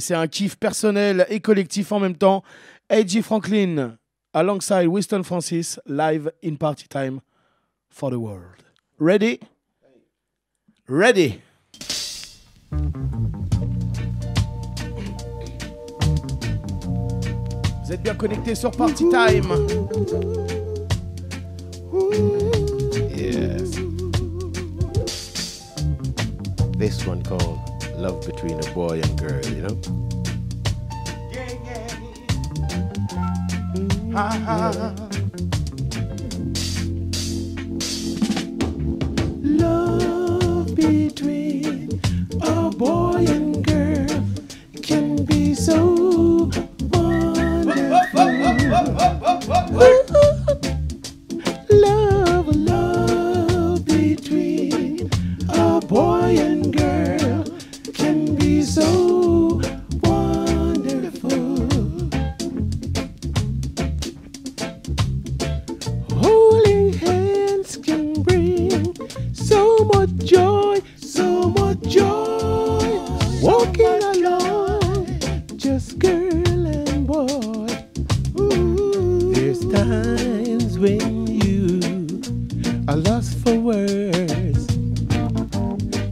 C'est un kiff personnel et collectif en même temps. A.J. Franklin, alongside Winston Francis, live in party time for the world. Ready? Ready. Vous êtes bien connectés sur Party Time. Yes. This one called Love Between a Boy and Girl, you know? Love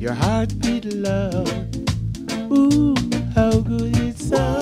Your heart beat loud. Ooh, how good it sounds.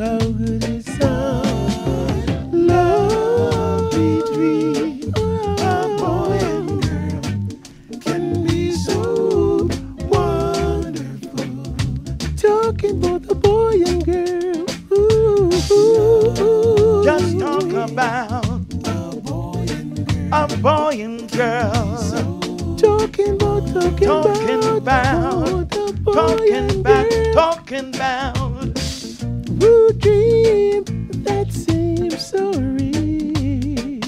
How good it dream that seems so real.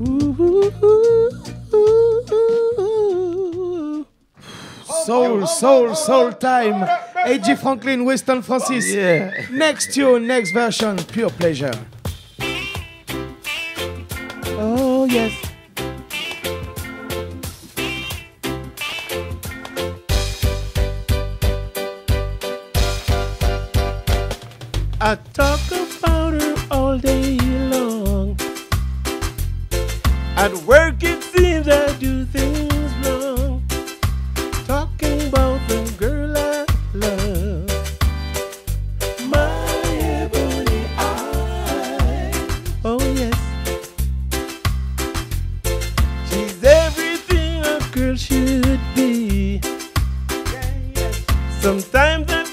Ooh, ooh, ooh. Soul, soul, soul time. A.J. Franklin, Winston Francis. Yeah. Next tune, next version, pure pleasure. I talk about her all day long. At work it seems I do things wrong. Talking about the girl I love. My ebony. Oh yes. She's everything a girl should be. Sometimes I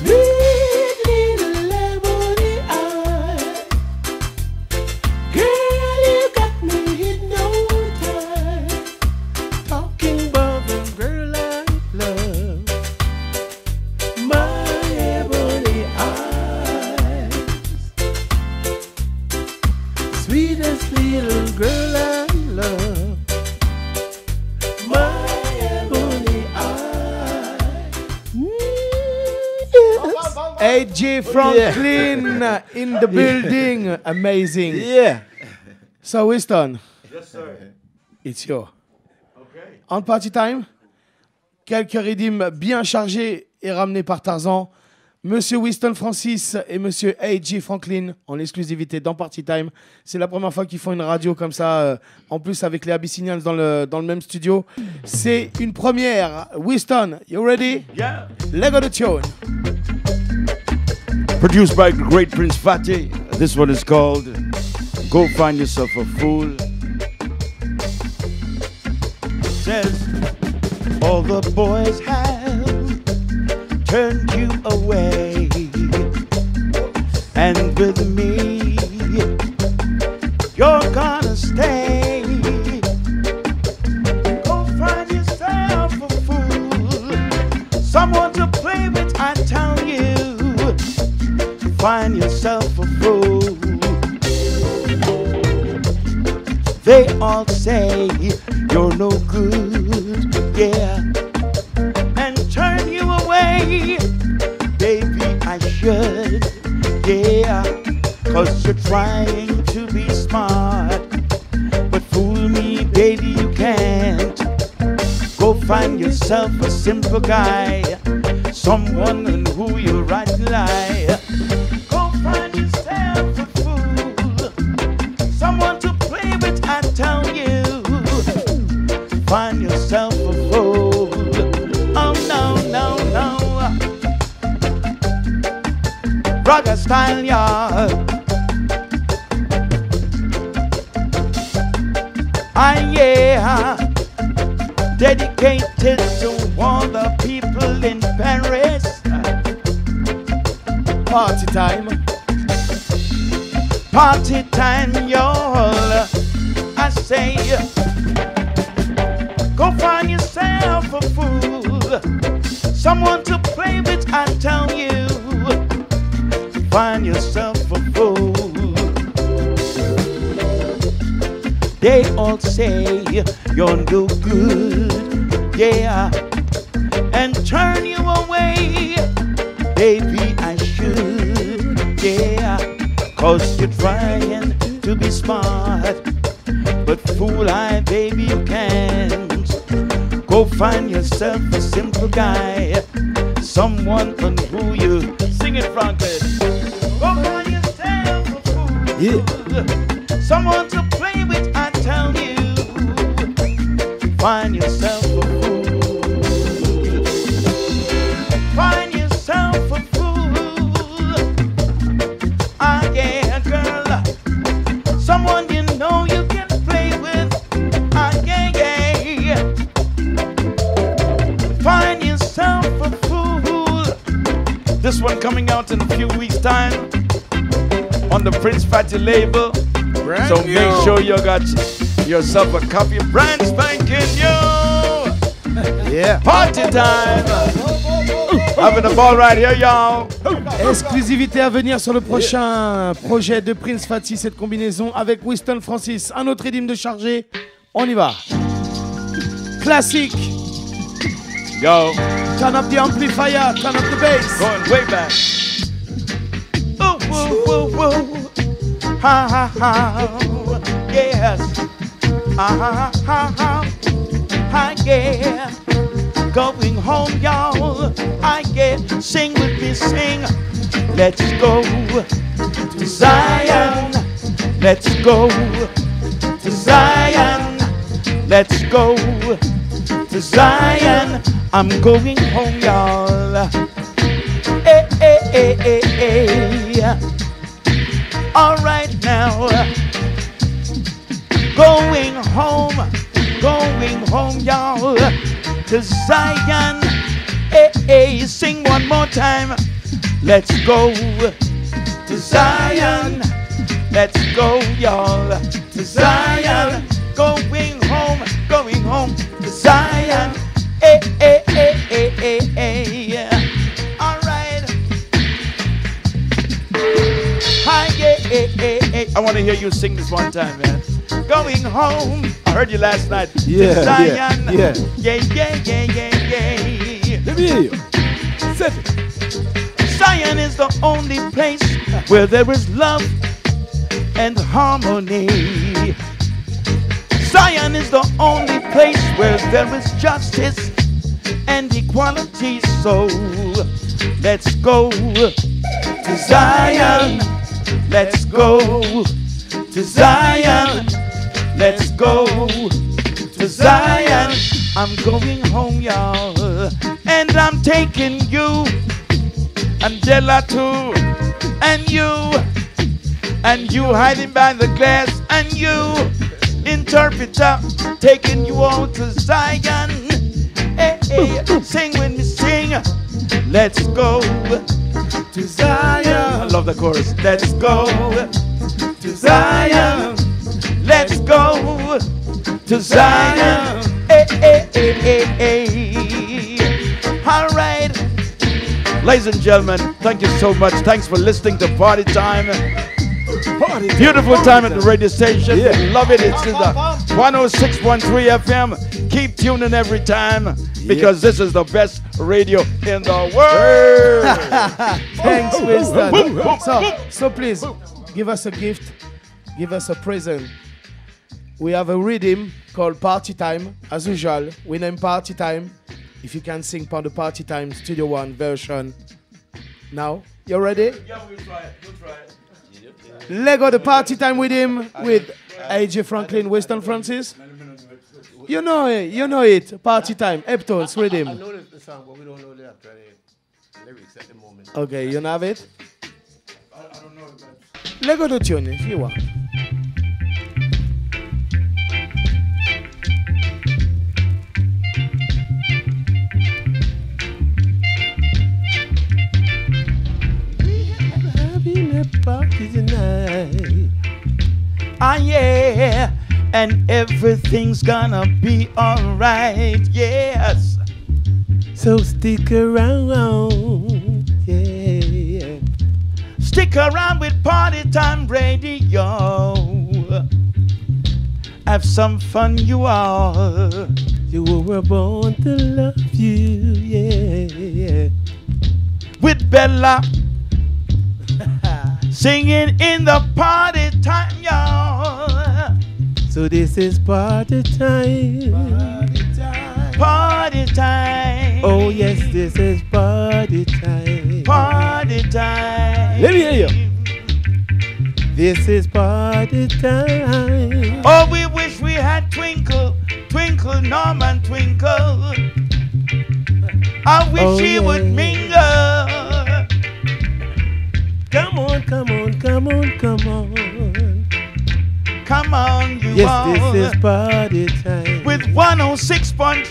sweet. AJ Franklin in the building. Amazing. Yeah. So, Winston. Yes, sir. It's your. Okay. En party time. Quelques rythmes bien chargés et ramenés par Tarzan. Monsieur Winston Francis et Monsieur A.J. Franklin en exclusivité dans Party Time. C'est la première fois qu'ils font une radio comme ça, euh, en plus avec les Abyssinians dans le, dans le même studio. C'est une première. Winston, you ready? Yeah. Lego the tune. Produced by great Prince Fatty. This one is called Go Find Yourself a Fool. Says all the boys have turned you away. And with me, you're gonna stay. All say you're no good, yeah, and turn you away. Baby, I should, yeah, cause you're trying to be smart. But fool me, baby, you can't. Go find yourself a simple guy, someone in who you right lie. Rocker style, yeah. Ah, yeah. Dedicated to all the people in Paris. Party time. Party time, y'all. I say, go find yourself a fool, someone to play with. I tell you, find yourself a fool. They all say you're no good, yeah, and turn you away. Baby, I should, yeah, cause you're trying to be smart. But fool I, baby, you can't. Go find yourself a simple guy, someone on who you sing it, Franklin. Yeah. Someone to play with, I tell you. Find yourself a fool. Find yourself a fool. Ah, yeah, girl. Someone you know you can play with. Ah, yeah, yeah. Find yourself a fool. This one coming out in a few weeks' time on the Prince Fatty label. so make sure you got yourself a copy. Brand spanking new. Yeah. Party time. Having a ball right here, y'all. Exclusivité à venir sur le prochain projet de Prince Fatih, cette combinaison avec Winston Francis. Un autre rythme de chargé. On y va. Classique. Yo, Turn up the amplifier, turn up the bass. going way back. Ha, ha. Yes. Ha, ha, ha, ha. Ha, yeah. Going home, y'all. I get sing with me, sing. Let's go to Zion. Let's go to Zion. Let's go to Zion. I'm going home, y'all. Hey, hey, hey, hey, hey. All right now. Going home, going home, y'all. To Zion. Hey, hey, sing one more time. Let's go to Zion. Let's go, y'all. To Zion. Going home, going home to Zion. Hey, hey, hey, hey, hey, hey. I want to hear you sing this one time, man. Going home. I heard you last night. Yeah, yeah, Zion. yeah. Yeah, yeah, yeah, yeah, yeah. Let me hear you. Set it. Zion is the only place where there is love and harmony. Zion is the only place where there is justice and equality. So let's go to Zion. Let's go to Zion. Let's go to Zion. I'm going home, y'all, and I'm taking you Angela too, and you, and you hiding behind the glass, and you, interpreter, taking you all to Zion. Hey, hey, sing when we sing. Let's go to Zion. Love the chorus. Let's go to Zion. Let's go to Zion. Hey, hey, hey, hey, hey. All right. Ladies and gentlemen, thank you so much. Thanks for listening to Party Time. Party Beautiful time at the radio station. Yeah. Love it. It's in the 106.3 FM. Keep tuning every time because this is the best radio in the world. Thanks, Winston. So, so please give us a gift, give us a present. We have a rhythm called Party Time. As usual, we name Party Time. If you can sing for the Party Time Studio One version. Now, you ready? Yeah, we'll try it. We'll try it. Lego the Party Time with him with AJ Franklin, Winston Francis. You know it, you know it. Party Time, Eptones with I him. know the, the song, but we don't know the actual uh, lyrics at the moment. Okay, you have it? Lego the tune if you want. Having a party tonight. Ah, yeah. And everything's gonna be alright. Yes. So stick around. Yeah. Stick around with Party Time Radio. Have some fun, you all. You were born to love you. Yeah. With Bella. Singing in the party this is party time. Party time. Oh yes, this is party time. Party time. Let me hear you. This is party time. Oh, we wish we had Twinkle, Twinkle, Norman, Twinkle. I wish Oh, he yeah. would mingle. Come on, come on, come on, come on. Yes, this is party time. With 106.3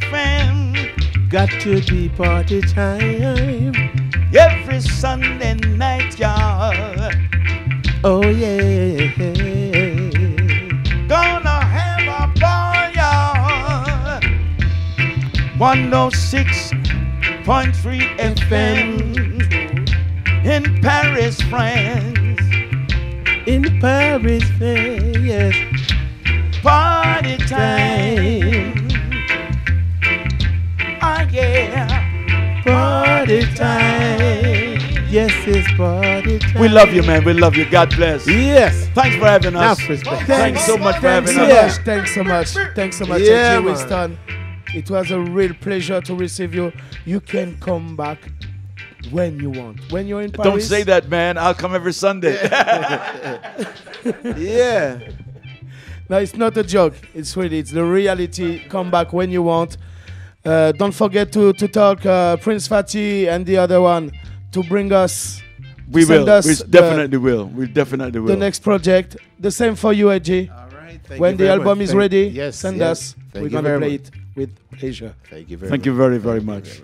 FM Got to be party time. every Sunday night, y'all. Oh yeah. Gonna have a ball, y'all. 106.3 FM in Paris, France. In Paris, yes. Party time. Ah, yeah. Party time. Yes, it's party time. We love you, man. We love you. God bless. Yes. Thanks for having us. Enough respect. Thanks so much for Thanks having so us. much. Thanks so much. Thanks so much, Yeah, AJ. Winston. It was a real pleasure to receive you. You can come back when you want. When you're in Paris. Don't say that, man. I'll come every Sunday. Yeah. No, it's not a joke. It's really, it's the reality. Come back when you want. Uh, don't forget to, to talk uh, Prince Fatty and the other one to bring us we will. us We the- definitely will. We definitely will. the next project. The same for you, AJ. All right. Thank when you the very album much. is Thank- ready, yes, send yes. us. Thank We're gonna play much. it with pleasure. Thank you very Thank much. you very, very much.